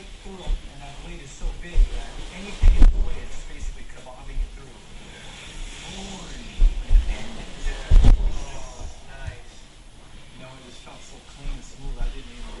tight pool, and I believe it's so big that anything in the way is just basically kabobbing it through. Nice. No, it just felt so clean and smooth. I didn't even.